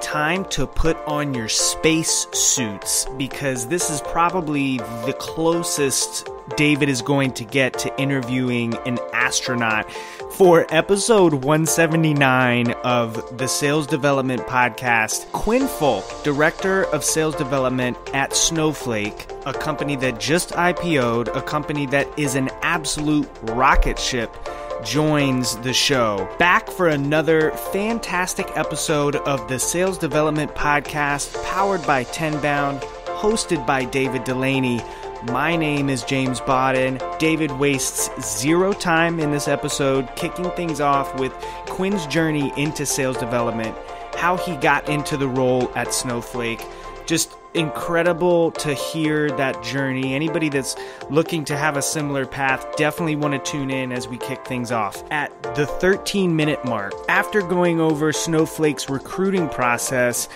time to put on your space suits because this is probably the closest David is going to get to interviewing an astronaut for episode 179 of the Sales Development Podcast. Quinn Fulk, Director of Sales Development at Snowflake, a company that just IPO'd, a company that is an absolute rocket ship joins the show. Back for another fantastic episode of the Sales Development Podcast, powered by Tenbound, hosted by David Dulany. My name is James Bodden. David wastes zero time in this episode, kicking things off with Quinn's journey into sales development, how he got into the role at Snowflake. Just incredible to hear that journey. Anybody that's looking to have a similar path, definitely want to tune in as we kick things off. At the 13 minute mark, after going over Snowflake's recruiting process,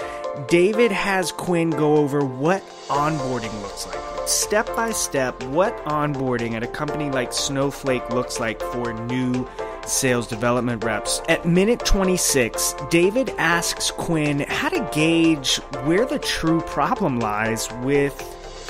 David has Quinn go over what onboarding looks like. Step by step, what onboarding at a company like Snowflake looks like for new sales development reps. At minute 26, David asks Quinn how to gauge where the true problem lies with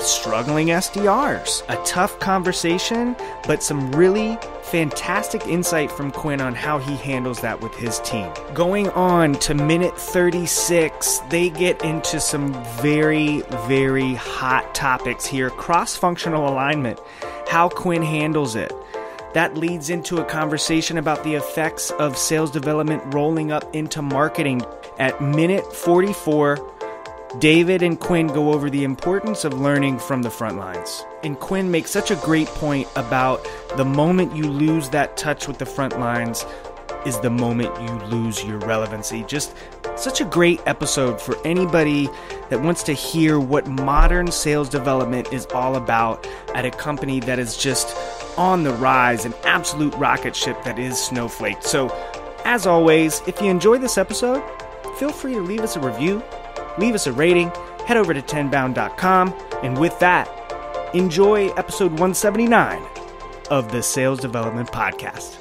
struggling SDRs. A tough conversation, but some really fantastic insight from Quinn on how he handles that with his team. Going on to minute 36, they get into some very, very hot topics here cross functional alignment, how Quinn handles it. That leads into a conversation about the effects of sales development rolling up into marketing. At minute 44, David and Quinn go over the importance of learning from the front lines. And Quinn makes such a great point about the moment you lose that touch with the front lines is the moment you lose your relevancy. Just such a great episode for anybody that wants to hear what modern sales development is all about at a company that is just on the rise, an absolute rocket ship that is Snowflake. So, as always, if you enjoy this episode, feel free to leave us a review, leave us a rating, head over to tenbound.com, and with that, enjoy episode 179 of the Sales Development Podcast.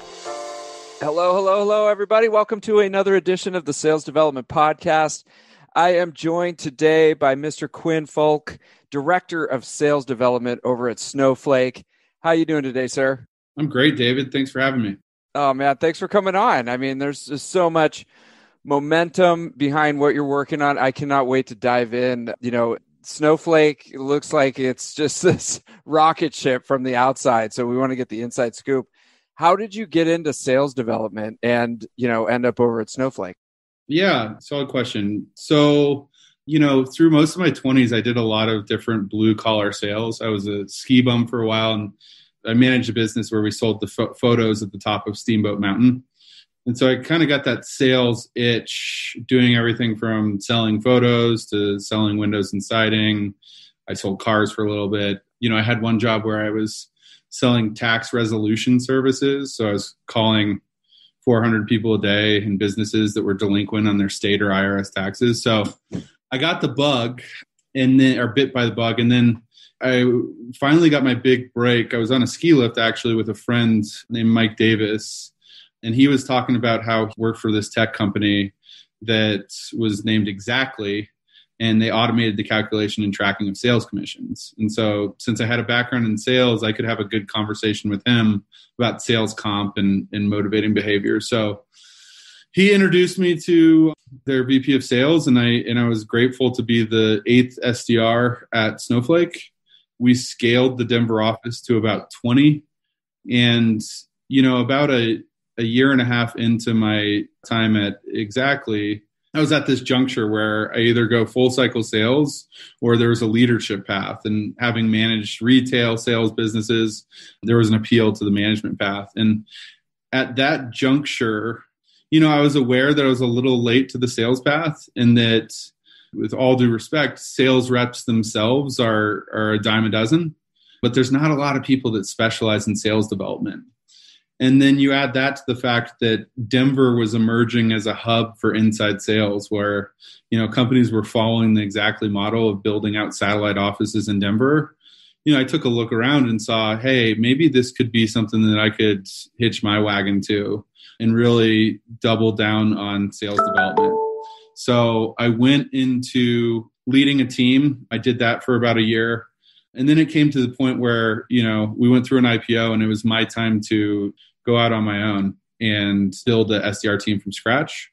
Hello, hello, hello, everybody. Welcome to another edition of the Sales Development Podcast. I am joined today by Mr. Quinn Fulk, Director of Sales Development over at Snowflake. How you doing today, sir? I'm great, David. Thanks for having me. Oh man, thanks for coming on. I mean, there's just so much momentum behind what you're working on. I cannot wait to dive in. You know, Snowflake looks like it's just this rocket ship from the outside, so we want to get the inside scoop. How did you get into sales development and, you know, end up over at Snowflake? Yeah, solid question. So, you know, through most of my 20s, I did a lot of different blue collar sales. I was a ski bum for a while and I managed a business where we sold the ph- photos at the top of Steamboat Mountain. And so I kind of got that sales itch, doing everything from selling photos to selling windows and siding. I sold cars for a little bit. You know, I had one job where I was selling tax resolution services. So I was calling 400 people a day in businesses that were delinquent on their state or IRS taxes. So I got the bug and then, or bit by the bug. And then I finally got my big break. I was on a ski lift actually with a friend named Mike Davis. And he was talking about how he worked for this tech company that was named Xactly and they automated the calculation and tracking of sales commissions. And so, since I had a background in sales, I could have a good conversation with him about sales comp and, and motivating behavior. So, he introduced me to their VP of sales, and I and I was grateful to be the eighth SDR at Snowflake. We scaled the Denver office to about twenty, and you know, about a a year and a half into my time at Xactly, I was at this juncture where I either go full cycle sales or there was a leadership path. And having managed retail sales businesses, there was an appeal to the management path. And at that juncture, you know, I was aware that I was a little late to the sales path and that with all due respect, sales reps themselves are, are a dime a dozen, but there's not a lot of people that specialize in sales development. And then you add that to the fact that Denver was emerging as a hub for inside sales where, you know, companies were following the Xactly model of building out satellite offices in Denver. You know, I took a look around and saw, hey, maybe this could be something that I could hitch my wagon to and really double down on sales development. So I went into leading a team. I did that for about a year. And then it came to the point where, you know, we went through an IPO and it was my time to go out on my own and build a SDR team from scratch.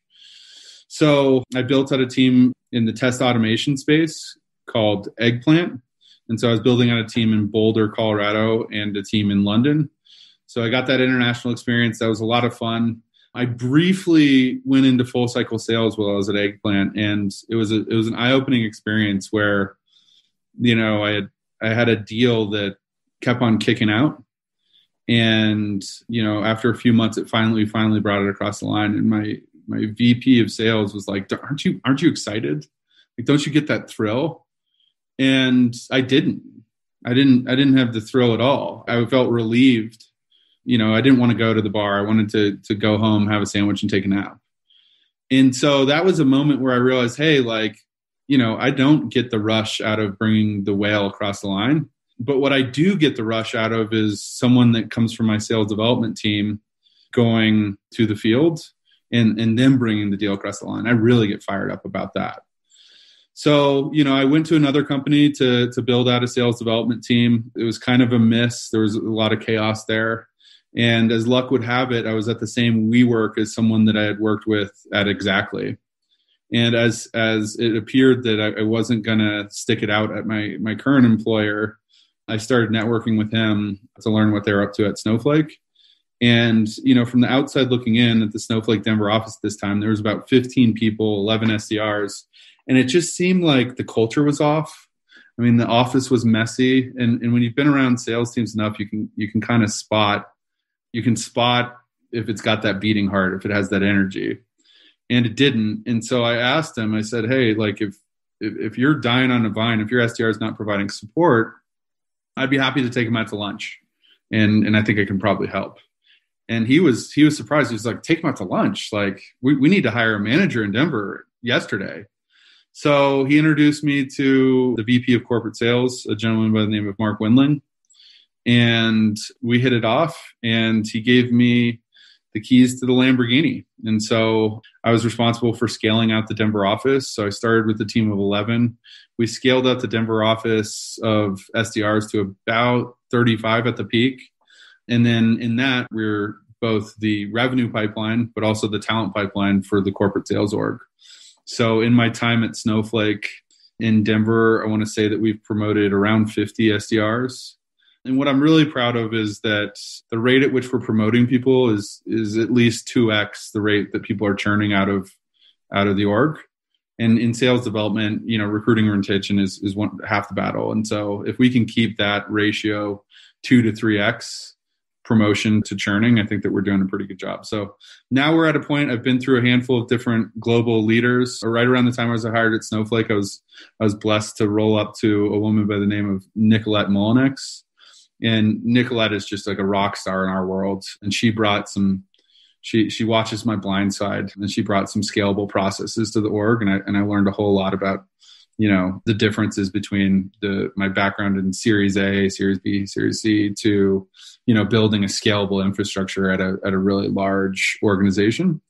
So I built out a team in the test automation space called Eggplant. And so I was building out a team in Boulder, Colorado, and a team in London. So I got that international experience. That was a lot of fun. I briefly went into full cycle sales while I was at Eggplant, and it was a, it was an eye opening experience where, you know, I had I had a deal that kept on kicking out, and you know, after a few months, it finally finally brought it across the line, and my my VP of sales was like, "Aren't you aren't you excited? Like, don't you get that thrill?" And I didn't. I didn't. I didn't have the thrill at all. I felt relieved. You know, I didn't want to go to the bar. I wanted to to go home, have a sandwich, and take a nap. And so that was a moment where I realized, hey, like, you know, I don't get the rush out of bringing the whale across the line. But what I do get the rush out of is someone that comes from my sales development team going to the field and and then bringing the deal across the line. I really get fired up about that. So, you know, I went to another company to to build out a sales development team. It was kind of a miss. There was a lot of chaos there. And as luck would have it, I was at the same WeWork as someone that I had worked with at Xactly And as as it appeared that I, I wasn't gonna stick it out at my my current employer, I started networking with him to learn what they were up to at Snowflake. And you know, from the outside looking in at the Snowflake Denver office this time, there was about 15 people, 11 SDRs, and it just seemed like the culture was off. I mean, the office was messy, and, and when you've been around sales teams enough, you can you can kind of spot you can spot if it's got that beating heart, if it has that energy, and it didn't. And so I asked him, I said, "Hey, like if if, if you're dying on a vine, if your SDR is not providing support, I'd be happy to take him out to lunch, and and I think I can probably help." and he was he was surprised. He was like, "Take him out to lunch. Like, we we need to hire a manager in Denver yesterday." So he introduced me to the VP of corporate sales, a gentleman by the name of Mark Windling, and we hit it off. And he gave me the keys to the Lamborghini, and so I was responsible for scaling out the Denver office. So I started with a team of eleven. We scaled out the Denver office of SDRs to about thirty-five at the peak and then in that, we're both the revenue pipeline, but also the talent pipeline for the corporate sales org. So in my time at Snowflake in Denver, I want to say that we've promoted around 50 SDRs. And what I'm really proud of is that the rate at which we're promoting people is is at least 2x the rate that people are churning out of out of the org. And in sales development, you know, recruiting retention is is one half the battle. And so if we can keep that ratio two to three x, promotion to churning, I think that we're doing a pretty good job. So now we're at a point. I've been through a handful of different global leaders. Right around the time I was hired at Snowflake, I was I was blessed to roll up to a woman by the name of Nicolette Mullenix, and Nicolette is just like a rock star in our world. And she brought some. She she watches my blind side, and she brought some scalable processes to the org, and I and I learned a whole lot about you know the differences between the my background in series a series b series c to you know building a scalable infrastructure at a at a really large organization.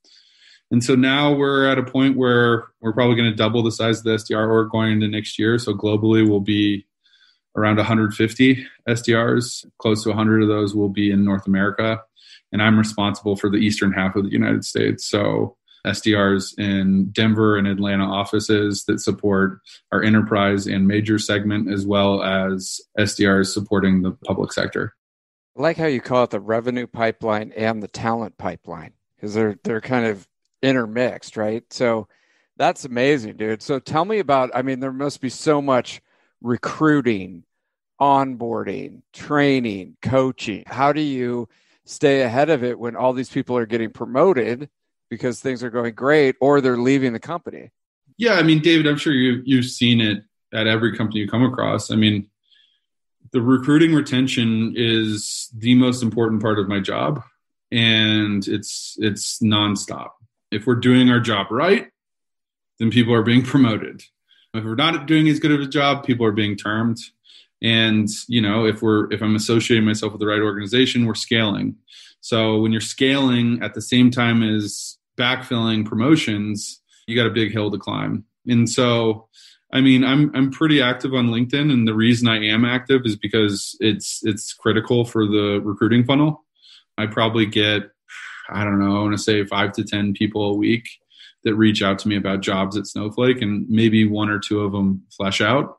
And so now we're at a point where we're probably going to double the size of the sdr org going into next year. So globally we'll be around 150 sdrs close to 100 of those will be in north america. And i'm responsible for the eastern half of the united states. So SDRs in Denver and Atlanta offices that support our enterprise and major segment, as well as SDRs supporting the public sector. I like how you call it the revenue pipeline and the talent pipeline because they're they're kind of intermixed, right? So that's amazing, dude. So tell me about. I mean, there must be so much recruiting, onboarding, training, coaching. How do you stay ahead of it when all these people are getting promoted? Because things are going great or they're leaving the company. Yeah, I mean, David, I'm sure you you've seen it at every company you come across. I mean, the recruiting retention is the most important part of my job, and it's it's nonstop. If we're doing our job right, then people are being promoted. If we're not doing as good of a job, people are being termed. And you know, if we're if I'm associating myself with the right organization, we're scaling. So when you're scaling at the same time as backfilling promotions, you got a big hill to climb. And so, I mean, I'm I'm pretty active on LinkedIn, and the reason I am active is because it's it's critical for the recruiting funnel. I probably get, I don't know, I want to say five to ten people a week that reach out to me about jobs at Snowflake, and maybe one or two of them flesh out.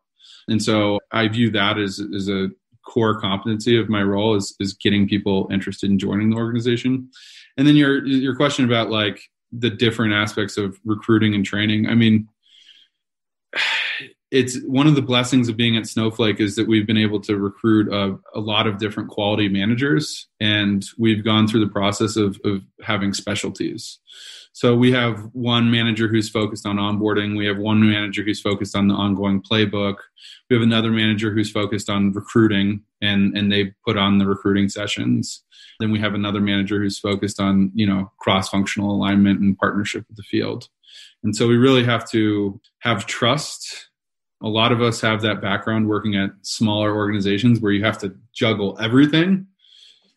And so I view that as as a core competency of my role is is getting people interested in joining the organization. And then your your question about like the different aspects of recruiting and training. I mean, it's one of the blessings of being at Snowflake is that we've been able to recruit a, a, lot of different quality managers, and we've gone through the process of, of having specialties. So we have one manager who's focused on onboarding. We have one manager who's focused on the ongoing playbook. We have another manager who's focused on recruiting and, and they put on the recruiting sessions. Then we have another manager who's focused on, you know, cross-functional alignment and partnership with the field. And so we really have to have trust. A lot of us have that background working at smaller organizations where you have to juggle everything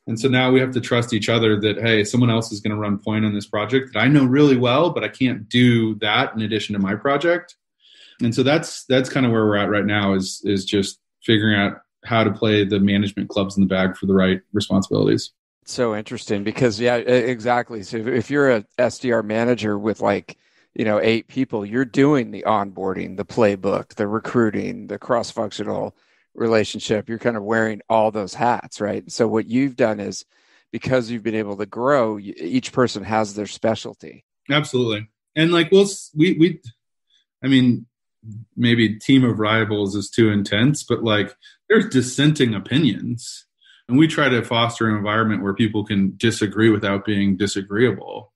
and so now we have to trust each other that, hey, someone else is going to run point on this project that I know really well, but I can't do that in addition to my project. And so that's that's kind of where we're at right now is is just figuring out how to play the management clubs in the bag for the right responsibilities. So interesting because yeah, exactly. So if you're a SDR manager with like you know eight people, you're doing the onboarding, the playbook, the recruiting, the cross functional relationship, you're kind of wearing all those hats, right? So what you've done is because you've been able to grow, each person has their specialty. Absolutely. And like, we'll, we, we, I mean, maybe team of rivals is too intense, but like there's dissenting opinions. And we try to foster an environment where people can disagree without being disagreeable.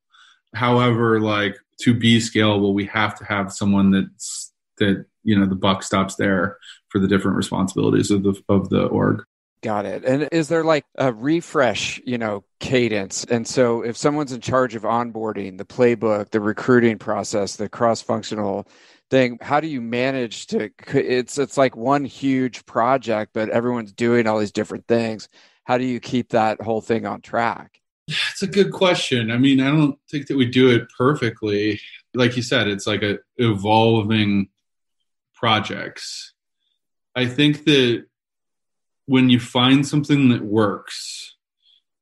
However, like to be scalable, we have to have someone that's that you know the buck stops there for the different responsibilities of the of the org. Got it. And is there like a refresh, you know, cadence? And so if someone's in charge of onboarding, the playbook, the recruiting process, the cross-functional thing, how do you manage to it's it's like one huge project, but everyone's doing all these different things. How do you keep that whole thing on track? It's a good question. I mean, I don't think that we do it perfectly. Like you said, it's like a evolving projects. I think that when you find something that works,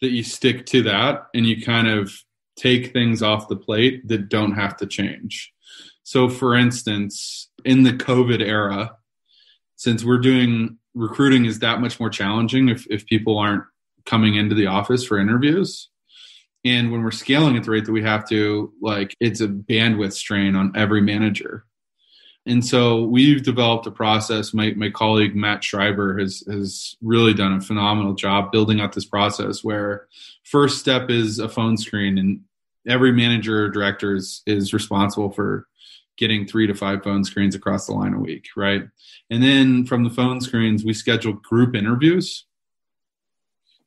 that you stick to that and you kind of take things off the plate that don't have to change. So, for instance, in the COVID era, since we're doing recruiting is that much more challenging if, if people aren't coming into the office for interviews. And when we're scaling at the rate that we have to, like it's a bandwidth strain on every manager. And so we've developed a process. My, my colleague Matt Schreiber has has really done a phenomenal job building out this process where first step is a phone screen and every manager or director is, is responsible for getting three to five phone screens across the line a week, right? And then from the phone screens, we schedule group interviews.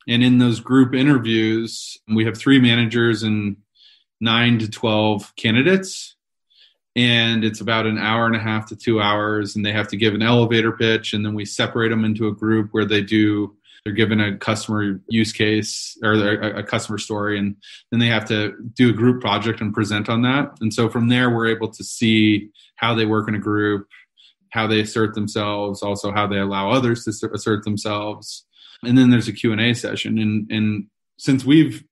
And in those group interviews, we have three managers and nine to 12 candidates. And it's about an hour and a half to two hours and they have to give an elevator pitch and then we separate them into a group where they do they're given a customer use case or a, customer story and then they have to do a group project and present on that. And so from there we're able to see how they work in a group how they assert themselves also how they allow others to assert themselves and then there's a q&a session and and since we've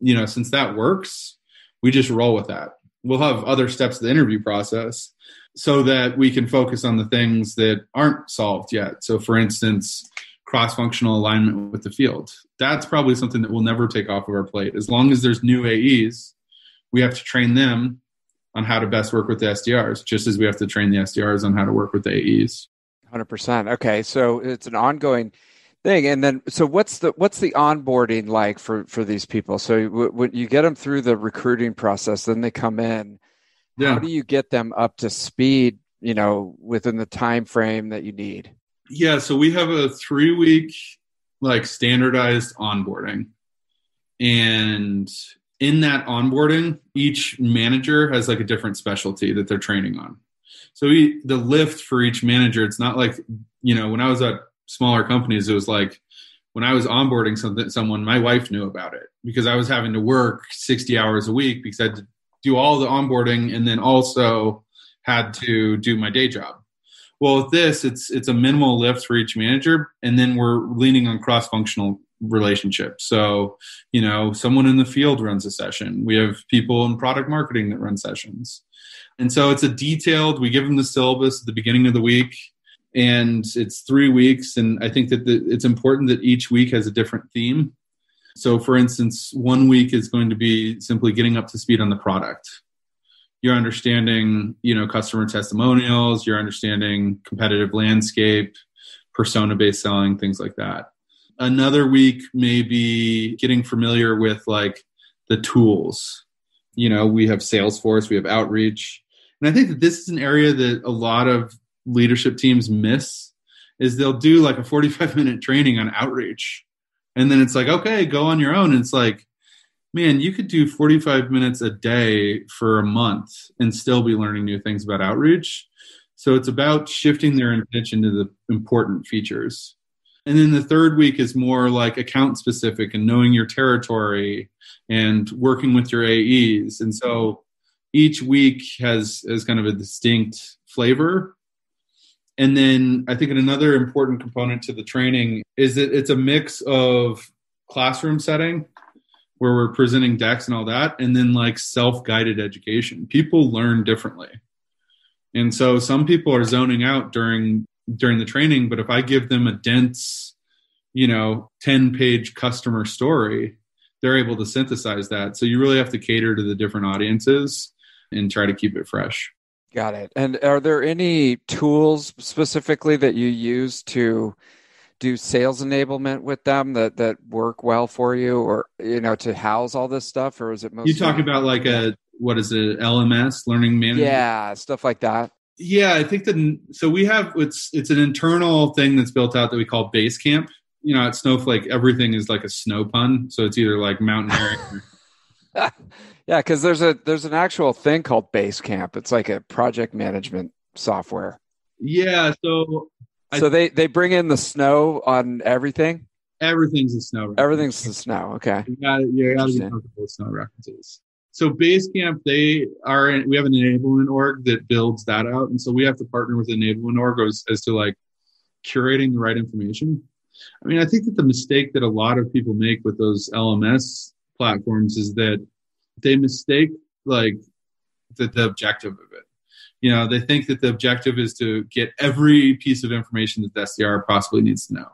you know since that works we just roll with that we'll have other steps of the interview process so that we can focus on the things that aren't solved yet. So, for instance, cross functional alignment with the field. That's probably something that we'll never take off of our plate. As long as there's new AEs, we have to train them on how to best work with the SDRs, just as we have to train the SDRs on how to work with the AEs. 100%. Okay. So it's an ongoing thing. And then so what's the what's the onboarding like for for these people? So w- when you get them through the recruiting process then they come in. Yeah. how do you get them up to speed you know within the time frame that you need? Yeah so we have a three week like standardized onboarding. And in that onboarding each manager has like a different specialty that they're training on. So we, the lift for each manager it's not like you know when i was at smaller companies, it was like when I was onboarding something, someone, my wife knew about it because I was having to work 60 hours a week because I had to do all the onboarding and then also had to do my day job. Well, with this, it's it's a minimal lift for each manager, and then we're leaning on cross functional relationships. So, you know, someone in the field runs a session. We have people in product marketing that run sessions. And so it's a detailed, we give them the syllabus at the beginning of the week and it's three weeks. And I think that the, it's important that each week has a different theme. So, for instance, one week is going to be simply getting up to speed on the product. You're understanding, you know, customer testimonials. You're understanding competitive landscape, persona-based selling, things like that. Another week may be getting familiar with like the tools. You know, we have Salesforce, we have Outreach, and I think that this is an area that a lot of leadership teams miss is they'll do like a 45 minute training on outreach. And then it's like okay go on your own. And it's like man you could do 45 minutes a day for a month and still be learning new things about outreach. So it's about shifting their attention to the important features. And then the third week is more like account specific and knowing your territory and working with your aes and so each week has has kind of a distinct flavor and then I think another important component to the training is that it's a mix of classroom setting where we're presenting decks and all that, and then like self guided education. People learn differently. And so some people are zoning out during during the training, but if I give them a dense, you know, 10 page customer story, they're able to synthesize that. So you really have to cater to the different audiences and try to keep it fresh. Got it. And are there any tools specifically that you use to do sales enablement with them that that work well for you, or you know, to house all this stuff, or is it mostly? You talk about like a what is it, LMS, learning management? Yeah, stuff like that. Yeah, I think that so we have it's it's an internal thing that's built out that we call Basecamp. You know, at Snowflake, everything is like a snow pun, so it's either like mountaineering. Yeah, because there's a there's an actual thing called Basecamp. It's like a project management software. Yeah, so so I, they they bring in the snow on everything. Everything's a snow. Reference. Everything's the snow. Okay. You got you got to be comfortable with snow references. So Basecamp, they are in, we have an enablement org that builds that out, and so we have to partner with the enablement org as, as to like curating the right information. I mean, I think that the mistake that a lot of people make with those LMS platforms is that they mistake like the, the objective of it. You know, they think that the objective is to get every piece of information that the SDR possibly needs to know.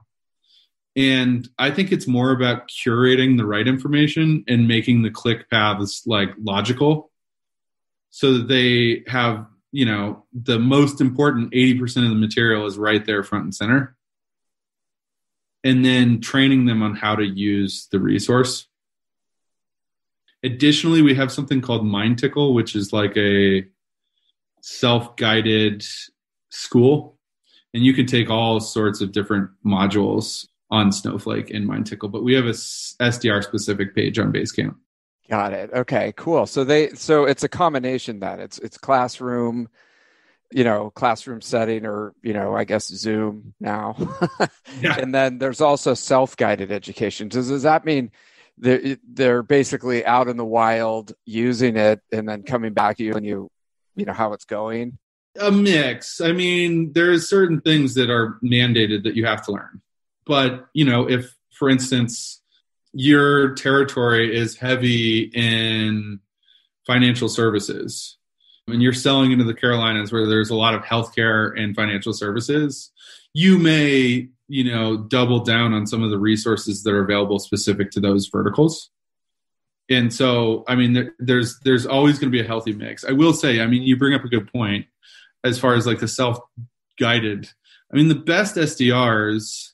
And I think it's more about curating the right information and making the click paths like logical so that they have, you know, the most important 80% of the material is right there front and center. And then training them on how to use the resource Additionally, we have something called MindTickle, which is like a self-guided school, and you can take all sorts of different modules on Snowflake in MindTickle. But we have a SDR specific page on Basecamp. Got it. Okay, cool. So they so it's a combination that it's it's classroom, you know, classroom setting or, you know, I guess Zoom now. yeah. And then there's also self-guided education. Does does that mean they're, they're basically out in the wild using it and then coming back to you and you you know how it's going. A mix. I mean there's certain things that are mandated that you have to learn. But you know if for instance your territory is heavy in financial services and you're selling into the carolinas where there's a lot of healthcare and financial services you may you know double down on some of the resources that are available specific to those verticals. And so i mean there, there's there's always going to be a healthy mix. I will say i mean you bring up a good point as far as like the self guided i mean the best sdrs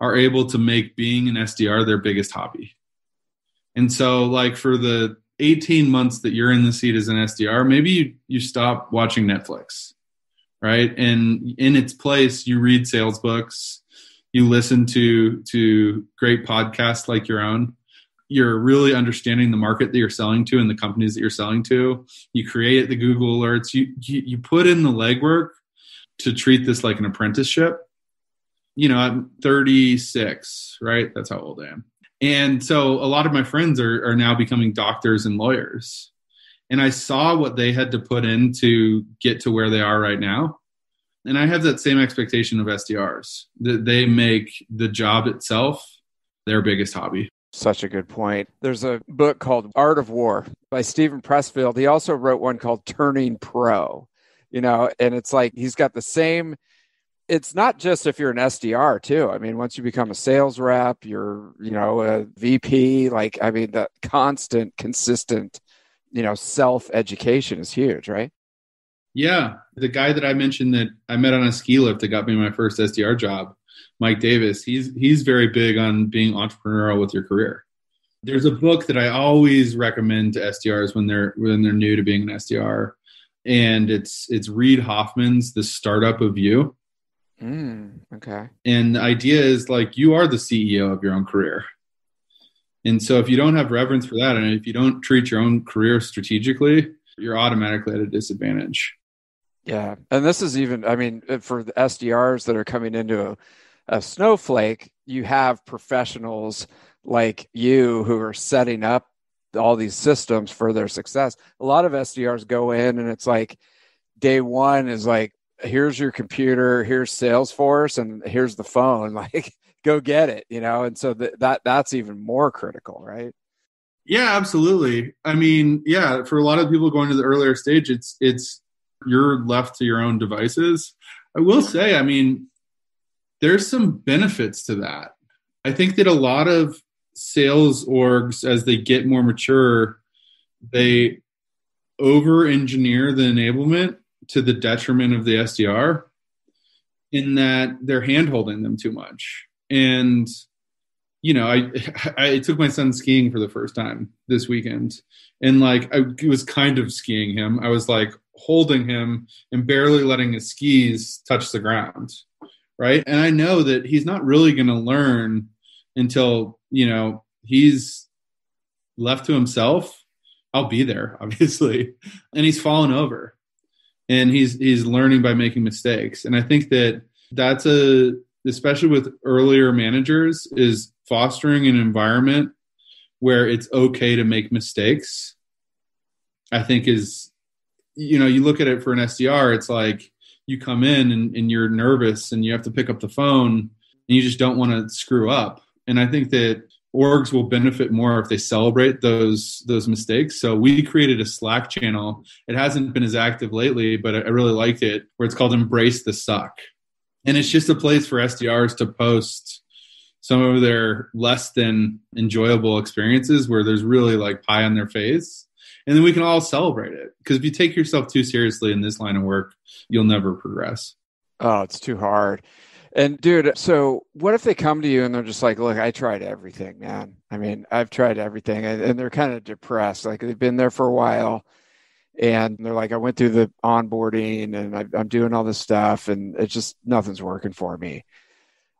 are able to make being an sdr their biggest hobby. And so like for the 18 months that you're in the seat as an sdr maybe you, you stop watching netflix right? And in its place you read sales books you listen to to great podcasts like your own you're really understanding the market that you're selling to and the companies that you're selling to. You create the google alerts. You you, you put in the legwork to treat this like an apprenticeship. You know i'm 36 right? That's how old i am. And so a lot of my friends are, are now becoming doctors and lawyers. And I saw what they had to put in to get to where they are right now. And I have that same expectation of SDRs that they make the job itself their biggest hobby. Such a good point. There's a book called Art of War by Steven Pressfield. He also wrote one called Turning Pro, you know, and it's like he's got the same. It's not just if you're an SDR too. I mean, once you become a sales rep, you're, you know, a VP, like, I mean, the constant, consistent, you know, self education is huge, right? Yeah. The guy that I mentioned that I met on a ski lift that got me my first SDR job, Mike Davis, he's he's very big on being entrepreneurial with your career. There's a book that I always recommend to SDRs when they're when they're new to being an SDR, and it's it's Reid Hoffman's The Startup of You. Mm, okay. And the idea is like you are the CEO of your own career. And so if you don't have reverence for that and if you don't treat your own career strategically, you're automatically at a disadvantage. Yeah. And this is even, I mean, uh, for the SDRs that are coming into a, a snowflake, you have professionals like you who are setting up all these systems for their success. A lot of SDRs go in and it's like day one is like, here's your computer, here's Salesforce, and here's the phone. Like, go get it, you know? And so that, that that's even more critical, right? Yeah, absolutely. I mean, yeah, for a lot of people going to the earlier stage, it's it's you're left to your own devices. I will say, I mean, there's some benefits to that. I think that a lot of sales orgs, as they get more mature, they over engineer the enablement to the detriment of the SDR in that they're hand holding them too much. And you know, I I took my son skiing for the first time this weekend, and like I was kind of skiing him. I was like holding him and barely letting his skis touch the ground, right? And I know that he's not really going to learn until you know he's left to himself. I'll be there, obviously, and he's fallen over, and he's he's learning by making mistakes. And I think that that's a especially with earlier managers is fostering an environment where it's okay to make mistakes i think is you know you look at it for an sdr it's like you come in and, and you're nervous and you have to pick up the phone and you just don't want to screw up. And i think that orgs will benefit more if they celebrate those those mistakes. So we created a slack channel. It hasn't been as active lately but i really liked it where it's called embrace the suck. And it's just a place for sdrs to post some of their less than enjoyable experiences where there's really like pie on their face and then we can all celebrate it. Because if you take yourself too seriously in this line of work you'll never progress. Oh it's too hard. And dude so what if they come to you and they're just like look i tried everything man. I mean i've tried everything and, they're kind of depressed. Like they've been there for a while and they're like i went through the onboarding and I, i'm doing all this stuff and it's just nothing's working for me.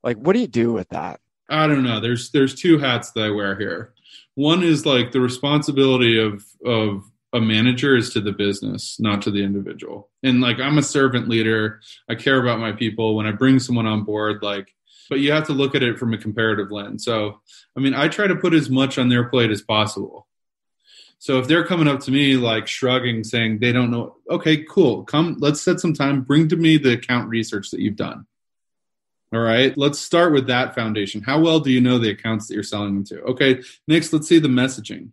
Like what do you do with that? I don't know. There's there's two hats that I wear here. One is like the responsibility of of a manager is to the business, not to the individual. And like I'm a servant leader. I care about my people. When I bring someone on board, like but you have to look at it from a comparative lens. So I mean I try to put as much on their plate as possible. So if they're coming up to me like shrugging, saying they don't know, okay, cool. Come, let's set some time. Bring to me the account research that you've done. All right, let's start with that foundation. How well do you know the accounts that you're selling them to? Okay, next, let's see the messaging.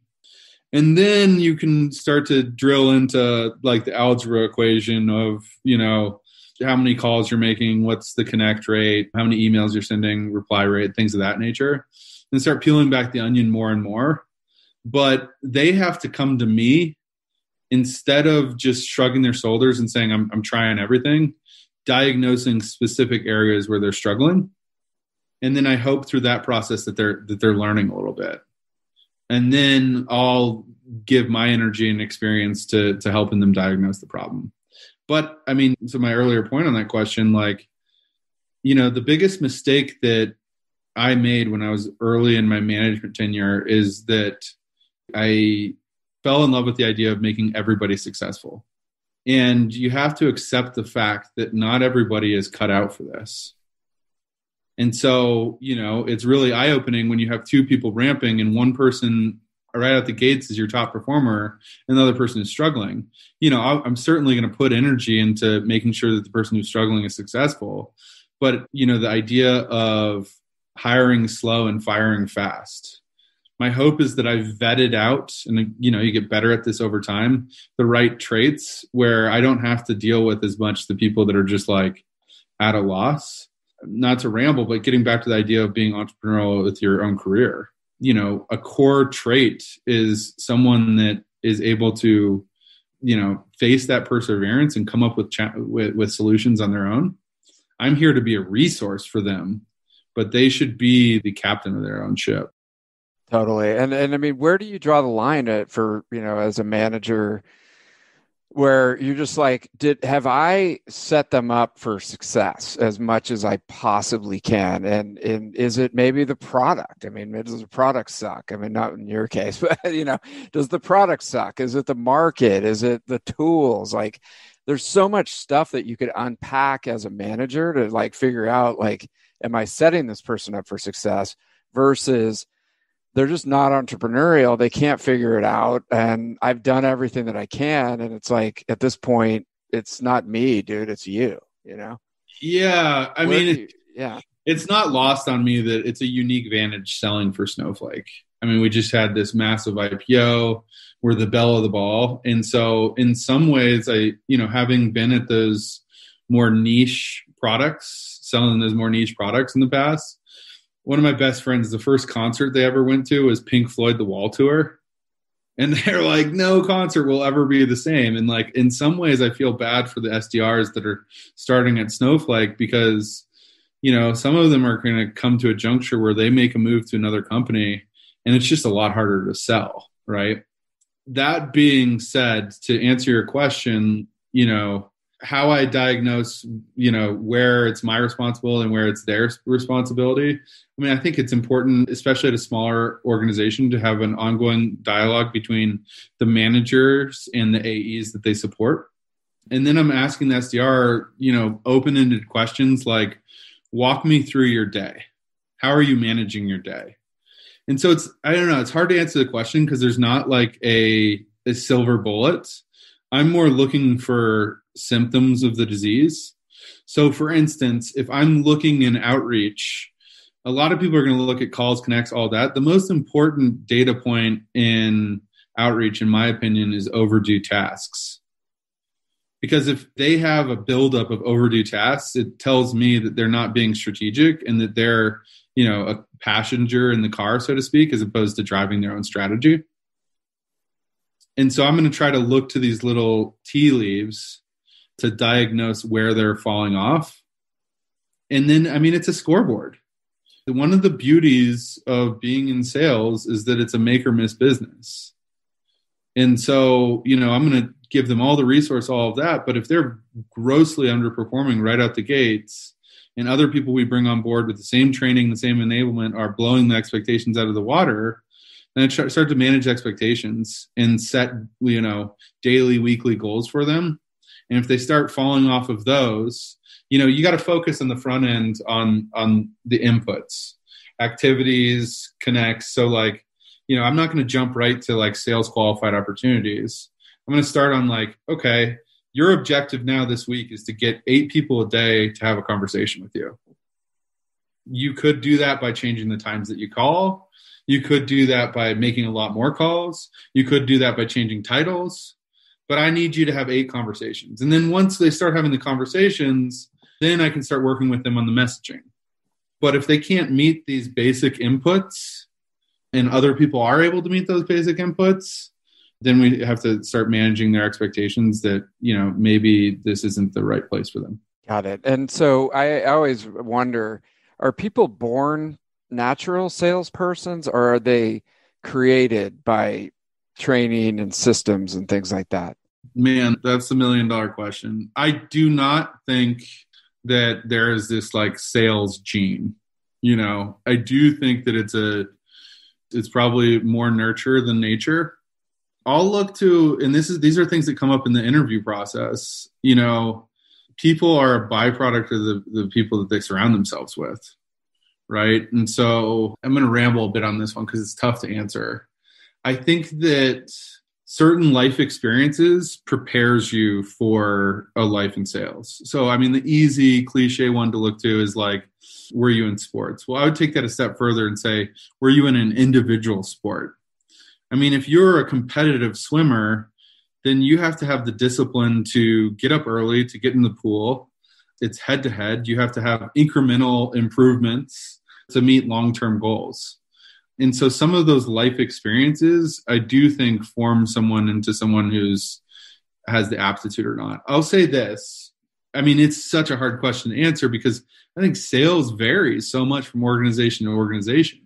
And then you can start to drill into like the algebra equation of, you know, how many calls you're making, what's the connect rate, how many emails you're sending, reply rate, things of that nature, and start peeling back the onion more and more. But they have to come to me instead of just shrugging their shoulders and saying, I'm, I'm trying everything diagnosing specific areas where they're struggling. And then i hope through that process that they're that they're learning a little bit. And then i'll give my energy and experience to to helping them diagnose the problem. But i mean so my earlier point on that question like you know the biggest mistake that i made when i was early in my management tenure is that i fell in love with the idea of making everybody successful and you have to accept the fact that not everybody is cut out for this. And so, you know, it's really eye opening when you have two people ramping and one person right out the gates is your top performer and the other person is struggling you know i'm certainly going to put energy into making sure that the person who's struggling is successful but you know the idea of hiring slow and firing fast my hope is that i've vetted out and you know you get better at this over time the right traits where i don't have to deal with as much the people that are just like at a loss. Not to ramble but getting back to the idea of being entrepreneurial with your own career you know a core trait is someone that is able to you know face that perseverance and come up with cha- with, with solutions on their own. I'm here to be a resource for them but they should be the captain of their own ship totally. And and i mean where do you draw the line at for you know as a manager where you're just like did have i set them up for success as much as i possibly can? And and is it maybe the product? I mean does the product suck? I mean not in your case but you know does the product suck? Is it the market? Is it the tools? Like there's so much stuff that you could unpack as a manager to like figure out like am i setting this person up for success versus they're just not entrepreneurial. They can't figure it out. And I've done everything that I can. And it's like at this point, it's not me, dude. It's you, you know? Yeah. I Where mean, you, yeah. It's not lost on me that it's a unique vantage selling for Snowflake. I mean, we just had this massive IPO. We're the belle of the ball. And so in some ways, I, you know, having been at those more niche products, selling those more niche products in the past, one of my best friends, the first concert they ever went to was Pink Floyd The Wall Tour. And they're like, no concert will ever be the same. And like, in some ways, I feel bad for the SDRs that are starting at Snowflake because, you know, some of them are going to come to a juncture where they make a move to another company and it's just a lot harder to sell, right? That being said, to answer your question, you know, how I diagnose, you know, where it's my responsibility and where it's their responsibility. I mean, I think it's important, especially at a smaller organization, to have an ongoing dialogue between the managers and the AEs that they support. And then I'm asking the SDR, you know, open ended questions like, walk me through your day. How are you managing your day? And so it's, I don't know, it's hard to answer the question because there's not like a, a silver bullet. I'm more looking for symptoms of the disease. So, for instance, if I'm looking in outreach, a lot of people are going to look at calls, connects, all that. The most important data point in outreach, in my opinion, is overdue tasks. Because if they have a buildup of overdue tasks, it tells me that they're not being strategic and that they're, you know, a passenger in the car, so to speak, as opposed to driving their own strategy. And so I'm going to try to look to these little tea leaves to diagnose where they're falling off. And then, I mean, it's a scoreboard. One of the beauties of being in sales is that it's a make or miss business. And so, you know, I'm going to give them all the resource, all of that. But if they're grossly underperforming right out the gates, and other people we bring on board with the same training, the same enablement are blowing the expectations out of the water, I start to manage expectations and set, you know, daily, weekly goals for them. And if they start falling off of those you know you got to focus on the front end on on the inputs. Activities connects. So like you know i'm not going to jump right to like sales qualified opportunities. I'm going to start on like okay your objective now this week is to get eight people a day to have a conversation with you you could do that by changing the times that you call you could do that by making a lot more calls you could do that by changing titles but I need you to have eight conversations. And then once they start having the conversations, then I can start working with them on the messaging. But if they can't meet these basic inputs and other people are able to meet those basic inputs, then we have to start managing their expectations that, you know, maybe this isn't the right place for them. Got it. And so I always wonder are people born natural salespersons or are they created by training and systems and things like that? Man, that's the million dollar question. I do not think that there is this like sales gene. You know, I do think that it's a it's probably more nurture than nature. I'll look to and this is these are things that come up in the interview process. You know, people are a byproduct of the, the people that they surround themselves with. Right. And so I'm gonna ramble a bit on this one because it's tough to answer. I think that certain life experiences prepares you for a life in sales. So, I mean, the easy cliche one to look to is like, were you in sports? Well, I would take that a step further and say, were you in an individual sport? I mean, if you're a competitive swimmer, then you have to have the discipline to get up early, to get in the pool. It's head to head. You have to have incremental improvements to meet long term goals. And so some of those life experiences, I do think form someone into someone who's has the aptitude or not. I'll say this. I mean, it's such a hard question to answer because I think sales varies so much from organization to organization.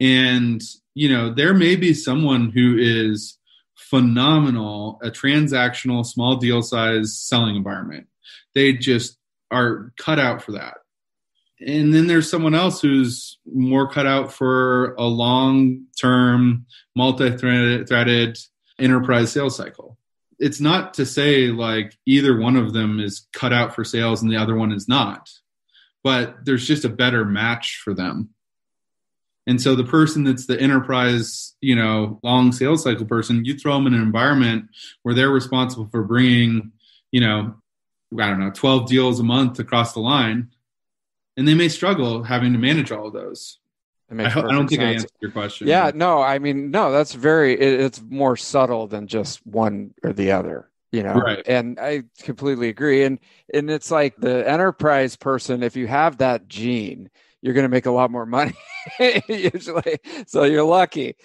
And, you know, there may be someone who is phenomenal, a transactional, small deal size selling environment. They just are cut out for that. And then there's someone else who's more cut out for a long term, multi threaded enterprise sales cycle. It's not to say like either one of them is cut out for sales and the other one is not, but there's just a better match for them. And so the person that's the enterprise, you know, long sales cycle person, you throw them in an environment where they're responsible for bringing, you know, I don't know, 12 deals a month across the line, and they may struggle having to manage all of those. I, I, don't think sense. I answered your question. Yeah, no, I mean, no, that's very, it, it's more subtle than just one or the other you know right. and i completely agree and and it's like the enterprise person if you have that gene you're going to make a lot more money usually. So you're lucky.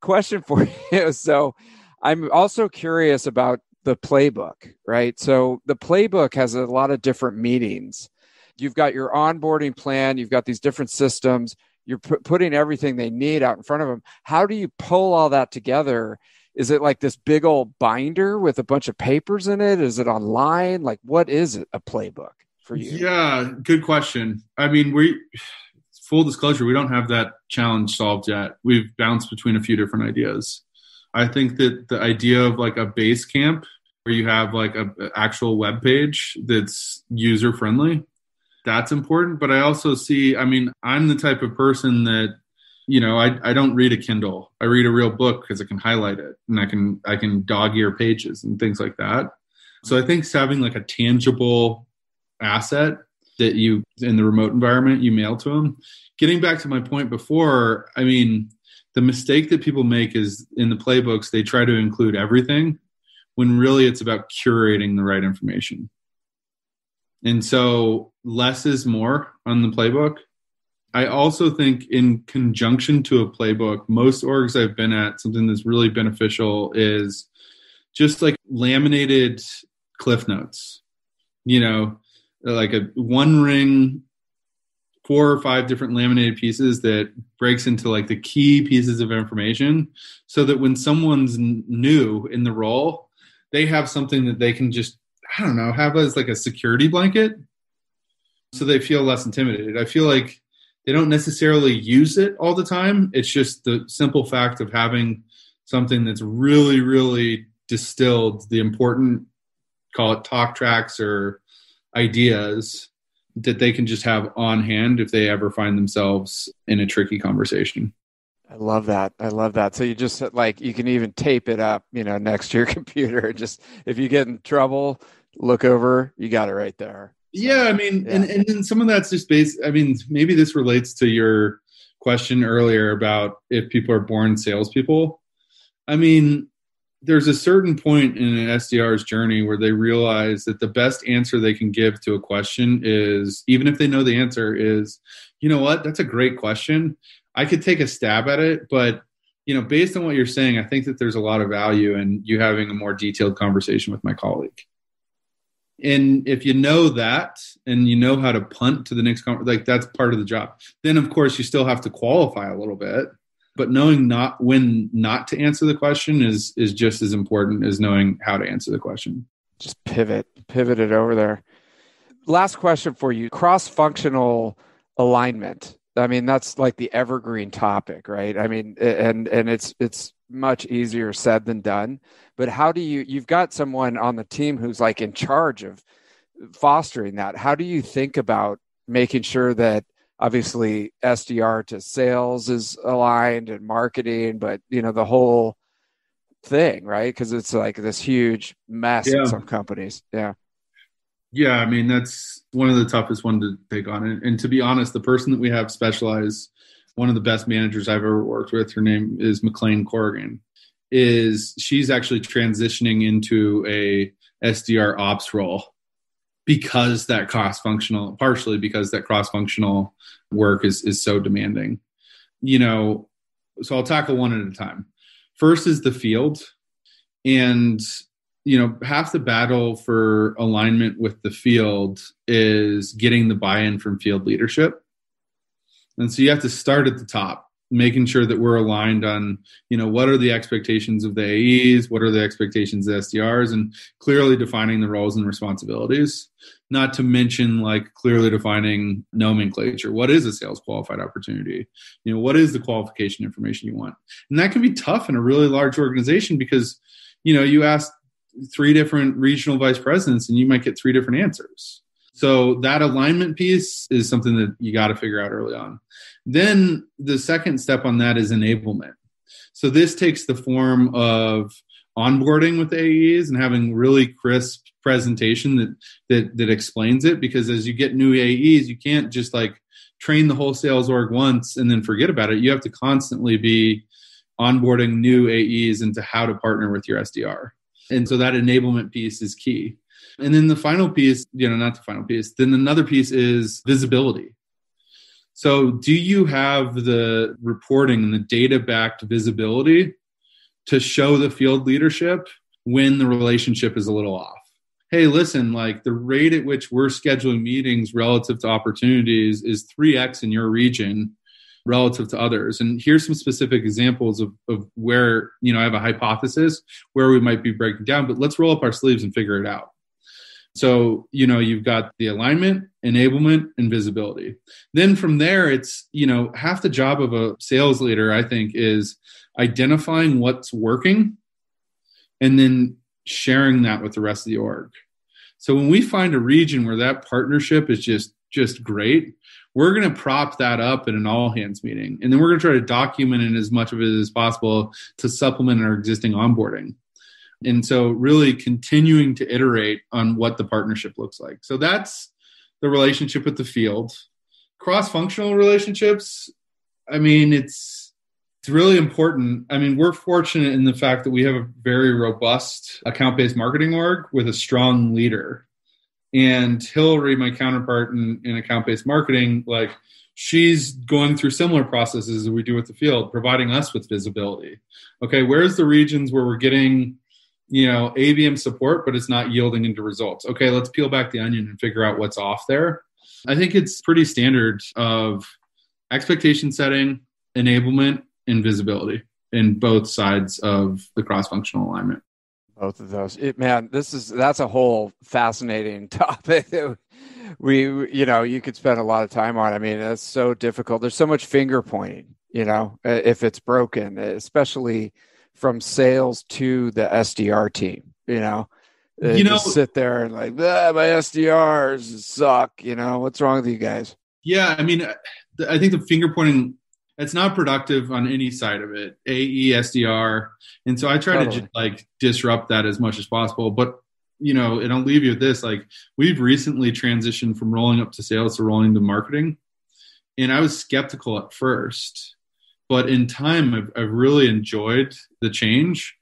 Question for you. So I'm also curious about the playbook, right? So the playbook has a lot of different meetings. You've got your onboarding plan, you've got these different systems, you're p- putting everything they need out in front of them. How do you pull all that together? Is it like this big old binder with a bunch of papers in it? Is it online? Like, what is it, a playbook? For you? Yeah, good question. I mean, we full disclosure, we don't have that challenge solved yet. We've bounced between a few different ideas. I think that the idea of like a base camp where you have like a, a actual web page that's user friendly, that's important. But I also see, I mean, I'm the type of person that you know I, I don't read a kindle i read a real book because i can highlight it and i can i can dog ear pages and things like that so i think having like a tangible asset that you in the remote environment you mail to them getting back to my point before i mean the mistake that people make is in the playbooks they try to include everything when really it's about curating the right information. And so less is more on the playbook. I also think in conjunction to a playbook most orgs i've been at something that's really beneficial is just like laminated cliff notes. You know like a one ring four or five different laminated pieces that breaks into like the key pieces of information so that when someone's new in the role they have something that they can just i don't know have as like a security blanket so they feel less intimidated. I feel like they don't necessarily use it all the time. It's just the simple fact of having something that's really really distilled the important call it talk tracks or ideas that they can just have on hand if they ever find themselves in a tricky conversation. I love that. I love that. So you just like you can even tape it up, you know, next to your computer. Just if you get in trouble, look over, you got it right there. So, yeah, I mean, yeah. and and then some of that's just based. I mean, maybe this relates to your question earlier about if people are born salespeople. I mean, there's a certain point in an SDR's journey where they realize that the best answer they can give to a question is, even if they know the answer, is, you know what, that's a great question. I could take a stab at it, but you know, based on what you're saying, I think that there's a lot of value in you having a more detailed conversation with my colleague. And if you know that and you know how to punt to the next, con- like that's part of the job. Then, of course, you still have to qualify a little bit but knowing not when not to answer the question is is just as important as knowing how to answer the question. Just pivot pivot it over there. Last question for you. Cross functional alignment. I mean that's like the evergreen topic right? I mean and and it's it's much easier said than done. But how do you you've got someone on the team who's like in charge of fostering that. How do you think about making sure that obviously SDR to sales is aligned and marketing, but you know the whole thing, right? Because it's like this huge mess yeah. in some companies. Yeah. Yeah, I mean that's one of the toughest one to take on. And, and to be honest, the person that we have specialized, one of the best managers I've ever worked with, her name is McLean Corrigan, is she's actually transitioning into a SDR ops role because that cross functional, partially because that cross functional work is is so demanding. You know, so I'll tackle one at a time. First is the field, and you know half the battle for alignment with the field is getting the buy-in from field leadership and so you have to start at the top making sure that we're aligned on you know what are the expectations of the aes what are the expectations of sdrs and clearly defining the roles and responsibilities not to mention like clearly defining nomenclature what is a sales qualified opportunity you know what is the qualification information you want and that can be tough in a really large organization because you know you ask three different regional vice presidents and you might get three different answers. So that alignment piece is something that you got to figure out early on. Then the second step on that is enablement. So this takes the form of onboarding with AEs and having really crisp presentation that that that explains it because as you get new AEs, you can't just like train the whole sales org once and then forget about it. You have to constantly be onboarding new AEs into how to partner with your SDR. And so that enablement piece is key. And then the final piece, you know, not the final piece, then another piece is visibility. So, do you have the reporting and the data backed visibility to show the field leadership when the relationship is a little off? Hey, listen, like the rate at which we're scheduling meetings relative to opportunities is 3x in your region relative to others. And here's some specific examples of, of where, you know, I have a hypothesis where we might be breaking down, but let's roll up our sleeves and figure it out. So, you know, you've got the alignment, enablement, and visibility. Then from there, it's, you know, half the job of a sales leader, I think, is identifying what's working and then sharing that with the rest of the org. So when we find a region where that partnership is just just great, we're going to prop that up in an all hands meeting. And then we're going to try to document it as much of it as possible to supplement our existing onboarding. And so, really continuing to iterate on what the partnership looks like. So, that's the relationship with the field. Cross functional relationships, I mean, it's, it's really important. I mean, we're fortunate in the fact that we have a very robust account based marketing org with a strong leader and Hillary, my counterpart in, in account based marketing, like she's going through similar processes as we do with the field, providing us with visibility. Okay, where's the regions where we're getting, you know, ABM support, but it's not yielding into results? Okay, let's peel back the onion and figure out what's off there. I think it's pretty standard of expectation setting, enablement, and visibility in both sides of the cross functional alignment both of those it, man this is that's a whole fascinating topic we you know you could spend a lot of time on i mean it's so difficult there's so much finger pointing you know if it's broken especially from sales to the sdr team you know? You know sit there and like ah, my sdrs suck you know? What's wrong with you guys? Yeah i mean i think the finger pointing it's not productive on any side of it. Ae sdr and so i try totally. to just like disrupt that as much as possible. But you know and i'll leave you with this like we've recently transitioned from rolling up to sales to rolling to marketing. And i was skeptical at first but in time i've, I've really enjoyed the change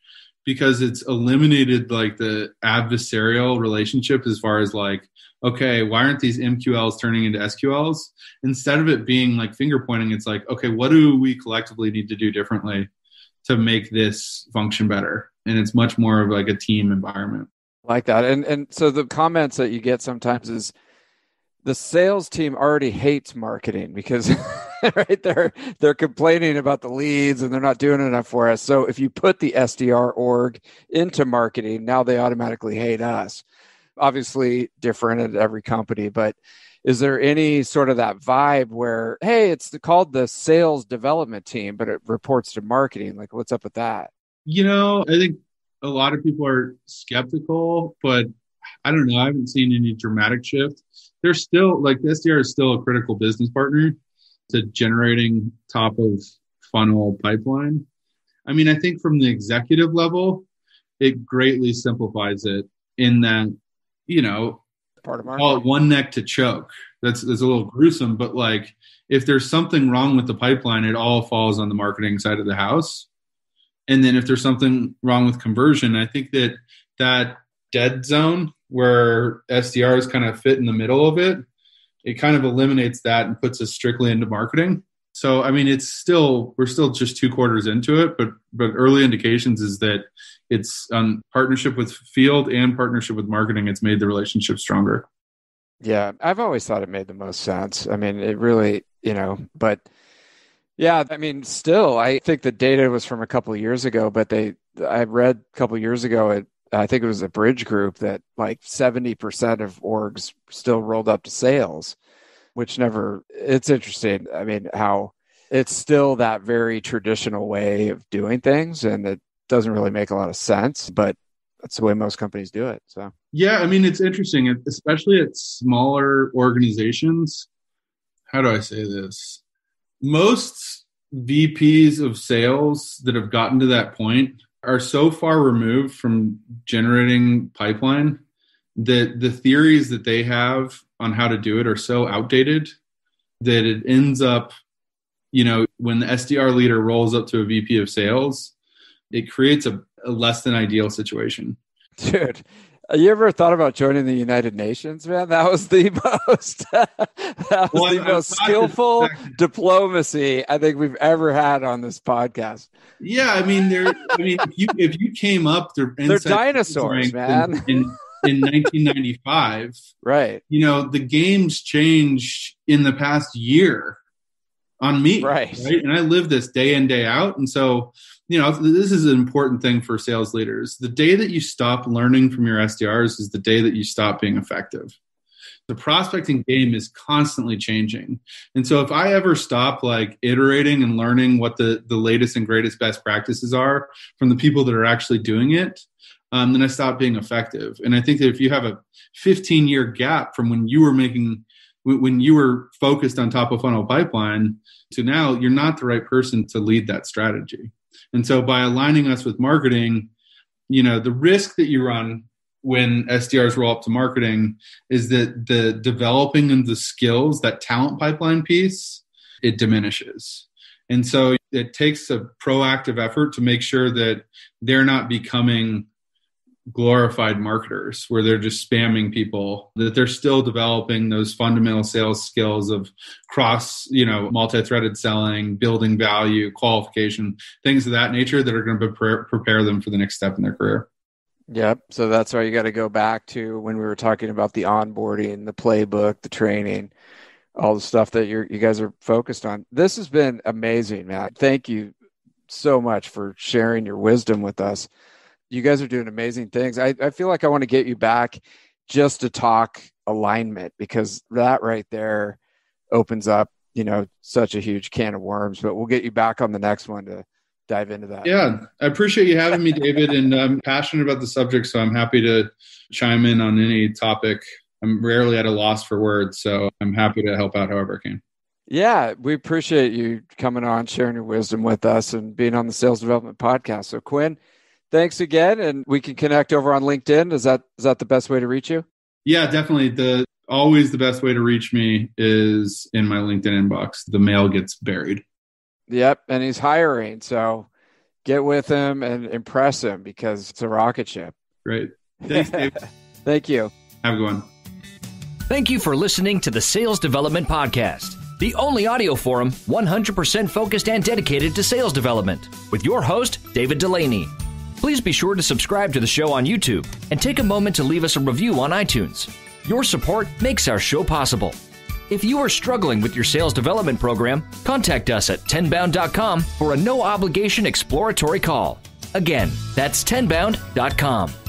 because it's eliminated like the adversarial relationship as far as like okay, why aren't these MQLs turning into SQLs? Instead of it being like finger pointing, it's like, okay, what do we collectively need to do differently to make this function better? And it's much more of like a team environment. Like that. And and so the comments that you get sometimes is the sales team already hates marketing because right they're they're complaining about the leads and they're not doing enough for us. So if you put the SDR org into marketing, now they automatically hate us obviously different at every company, but is there any sort of that vibe where, hey, it's called the sales development team, but it reports to marketing? Like, what's up with that? You know, I think a lot of people are skeptical, but I don't know. I haven't seen any dramatic shift. They're still like the SDR is still a critical business partner. to generating top of funnel pipeline. I mean, I think from the executive level, it greatly simplifies it in that, you know, part of our call it one neck to choke. That's that's a little gruesome, but like if there's something wrong with the pipeline, it all falls on the marketing side of the house. And then if there's something wrong with conversion, I think that that dead zone where SDRs kind of fit in the middle of it, it kind of eliminates that and puts us strictly into marketing. So I mean, it's still we're still just two quarters into it, but but early indications is that it's on partnership with field and partnership with marketing. It's made the relationship stronger. Yeah, I've always thought it made the most sense. I mean, it really, you know, but yeah, I mean, still, I think the data was from a couple years ago, but they, I read a couple years ago, it, I think it was a Bridge Group that like 70% of orgs still rolled up to sales, which never, it's interesting. I mean, how it's still that very traditional way of doing things and it doesn't really make a lot of sense, but that's the way most companies do it. So, yeah, I mean, it's interesting, especially at smaller organizations. How do I say this? Most VPs of sales that have gotten to that point are so far removed from generating pipeline that the theories that they have on how to do it are so outdated that it ends up, you know, when the SDR leader rolls up to a VP of sales, it creates a, a less than ideal situation. Dude, you ever thought about joining the United Nations, man? That was the most that was well, the most skillful diplomacy I think we've ever had on this podcast. Yeah, I mean, there. I mean, if you if you came up, they're, they're dinosaurs, man. In, in, in 1995, right? You know, the games changed in the past year on me, right? Right, and I live this day in day out, and so you know, this is an important thing for sales leaders. The day that you stop learning from your SDRs is the day that you stop being effective. The prospecting game is constantly changing. And so if I ever stop like iterating and learning what the, the latest and greatest best practices are from the people that are actually doing it, um, then I stop being effective. And I think that if you have a 15 year gap from when you were making when you were focused on top of funnel pipeline to now, you're not the right person to lead that strategy. And so by aligning us with marketing, you know, the risk that you run when SDRs roll up to marketing is that the developing of the skills, that talent pipeline piece, it diminishes. And so it takes a proactive effort to make sure that they're not becoming glorified marketers where they're just spamming people that they're still developing those fundamental sales skills of cross you know multi-threaded selling building value qualification things of that nature that are going to prepare, prepare them for the next step in their career. Yep. So that's why you got to go back to when we were talking about the onboarding the playbook the training all the stuff that you you guys are focused on. This has been amazing matt. Thank you so much for sharing your wisdom with us you guys are doing amazing things. I, I feel like I want to get you back just to talk alignment because that right there opens up, you know, such a huge can of worms. But we'll get you back on the next one to dive into that. Yeah, I appreciate you having me, David, and I'm passionate about the subject, so I'm happy to chime in on any topic. I'm rarely at a loss for words, so I'm happy to help out however I can. Yeah, we appreciate you coming on, sharing your wisdom with us, and being on the Sales Development Podcast. So, Quinn, thanks again, and we can connect over on LinkedIn. Is that is that the best way to reach you? Yeah, definitely. The always the best way to reach me is in my LinkedIn inbox. The mail gets buried. Yep, and he's hiring, so get with him and impress him because it's a rocket ship. Great. Thanks, Dave. Thank you. Have a good one. Thank you for listening to the Sales Development Podcast, the only audio forum 100% focused and dedicated to sales development, with your host, David Dulany. Please be sure to subscribe to the show on YouTube and take a moment to leave us a review on iTunes. Your support makes our show possible. If you are struggling with your sales development program, contact us at tenbound.com for a no obligation exploratory call. Again, that's tenbound.com.